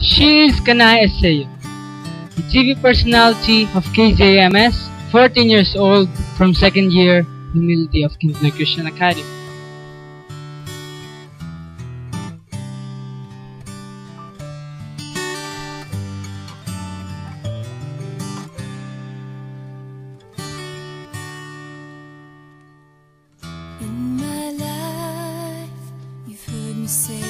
She is Kanae Eseyo, the TV personality of KJMS, 14 years old, from second year Humility of Kingsland Christian Academy. Say.